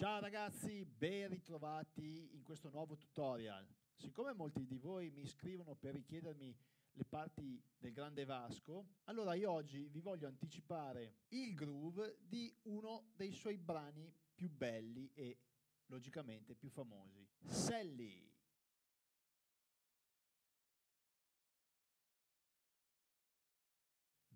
Ciao ragazzi, ben ritrovati in questo nuovo tutorial. Siccome molti di voi mi scrivono per richiedermi le parti del Grande Vasco, allora io oggi vi voglio anticipare il groove di uno dei suoi brani più belli e logicamente più famosi, Sally.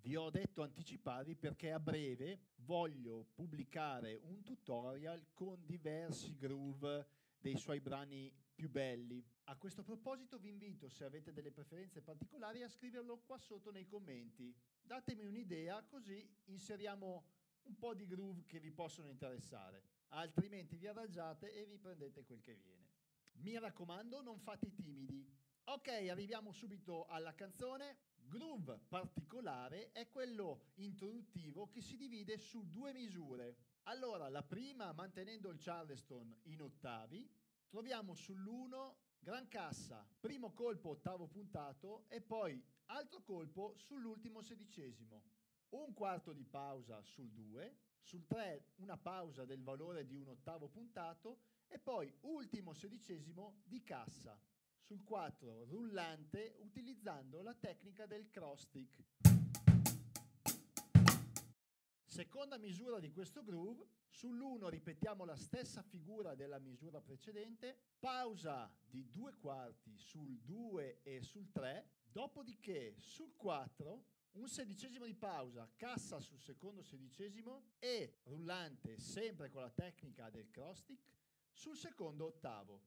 Vi ho detto anticiparvi perché a breve voglio pubblicare un tutorial con diversi groove dei suoi brani più belli. A questo proposito vi invito, se avete delle preferenze particolari, a scriverlo qua sotto nei commenti. Datemi un'idea così inseriamo un po' di groove che vi possono interessare. Altrimenti vi adagiate e vi prendete quel che viene. Mi raccomando, non fate i timidi. Ok, arriviamo subito alla canzone groove particolare è quello introduttivo che si divide su due misure. Allora, la prima, mantenendo il Charleston in ottavi, troviamo sull'1 gran cassa, primo colpo ottavo puntato e poi altro colpo sull'ultimo sedicesimo. Un quarto di pausa sul 2, sul 3 una pausa del valore di un ottavo puntato e poi ultimo sedicesimo di cassa sul 4 rullante utilizzando la tecnica del cross stick. Seconda misura di questo groove, sull'1 ripetiamo la stessa figura della misura precedente, pausa di due quarti sul 2 e sul 3, dopodiché sul 4 un sedicesimo di pausa, cassa sul secondo sedicesimo e rullante sempre con la tecnica del cross stick sul secondo ottavo.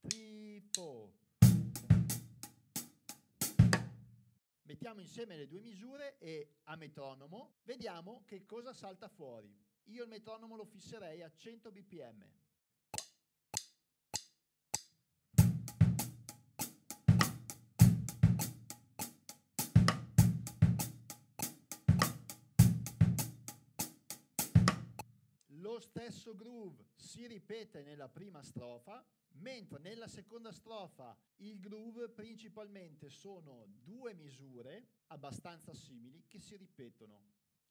3, 4, Mettiamo insieme le due misure e a metronomo vediamo che cosa salta fuori. Io il metronomo lo fisserei a 100 bpm. Stesso groove si ripete nella prima strofa mentre nella seconda strofa il groove principalmente sono due misure abbastanza simili che si ripetono.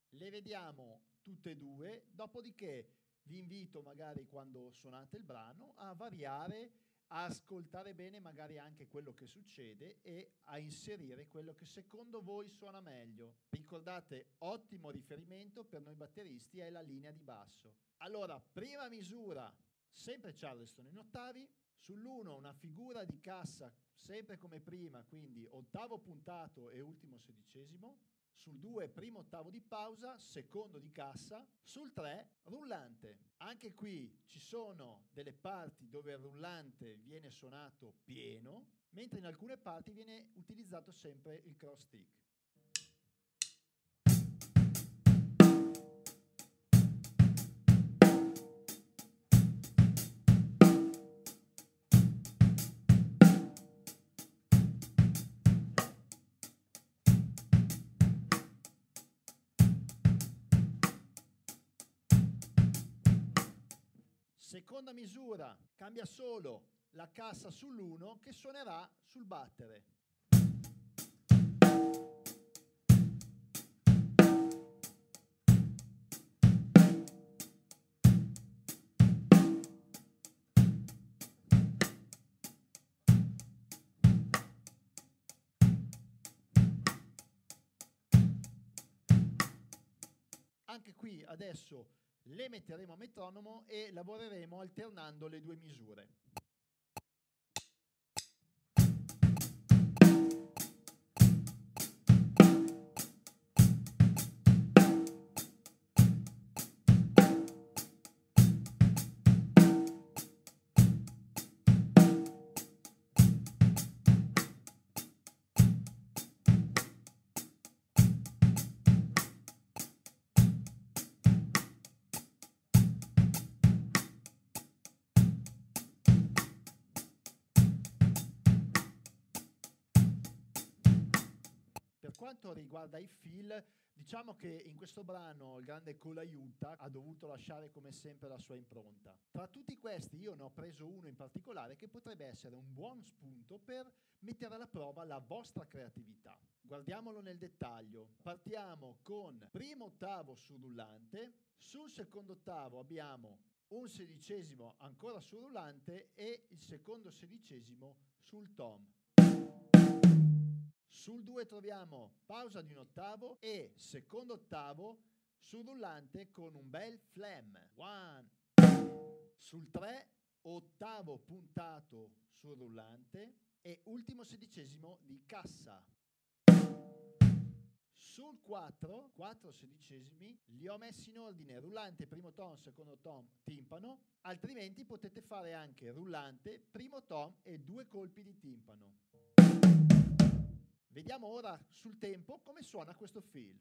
Le vediamo tutte e due, dopodiché vi invito magari quando suonate il brano a variare, a ascoltare bene magari anche quello che succede e a inserire quello che secondo voi suona meglio. Ricordate, ottimo riferimento per noi batteristi è la linea di basso. Allora, prima misura sempre Charleston in ottavi, sull'1 una figura di cassa sempre come prima, quindi ottavo puntato e ultimo sedicesimo, sul 2 primo ottavo di pausa, secondo di cassa, sul 3 rullante. Anche qui ci sono delle parti dove il rullante viene suonato pieno, mentre in alcune parti viene utilizzato sempre il cross stick. Seconda misura, cambia solo la cassa sull'1 che suonerà sul battere. Anche qui adesso le metteremo a metronomo e lavoreremo alternando le due misure. Quanto riguarda i feel, diciamo che in questo brano il grande Colaiuta ha dovuto lasciare come sempre la sua impronta. Tra tutti questi io ne ho preso uno in particolare che potrebbe essere un buon spunto per mettere alla prova la vostra creatività. Guardiamolo nel dettaglio. Partiamo con primo ottavo sul rullante, sul secondo ottavo abbiamo un sedicesimo ancora sul rullante e il secondo sedicesimo sul tom. Sul 2 troviamo pausa di un ottavo e secondo ottavo sul rullante con un bel flam. One. Sul 3 ottavo puntato sul rullante e ultimo sedicesimo di cassa. Sul 4, 4 sedicesimi, li ho messi in ordine rullante, primo tom, secondo tom, timpano, altrimenti potete fare anche rullante, primo tom e due colpi di timpano. Vediamo ora sul tempo come suona questo fill.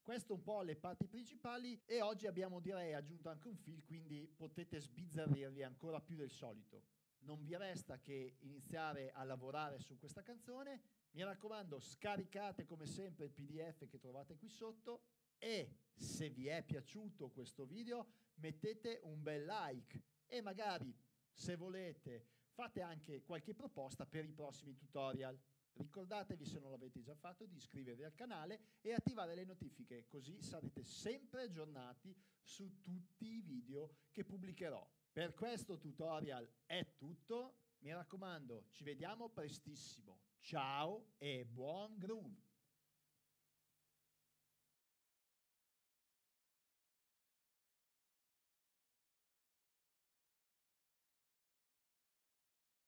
Questo un po' le parti principali e oggi abbiamo direi aggiunto anche un fill, quindi potete sbizzarrirvi ancora più del solito. Non vi resta che iniziare a lavorare su questa canzone. Mi raccomando, scaricate come sempre il PDF che trovate qui sotto e se vi è piaciuto questo video mettete un bel like e magari se volete fate anche qualche proposta per i prossimi tutorial. Ricordatevi, se non l'avete già fatto, di iscrivervi al canale e attivare le notifiche, così sarete sempre aggiornati su tutti i video che pubblicherò. Per questo tutorial è tutto, mi raccomando, ci vediamo prestissimo. Ciao e buon groove!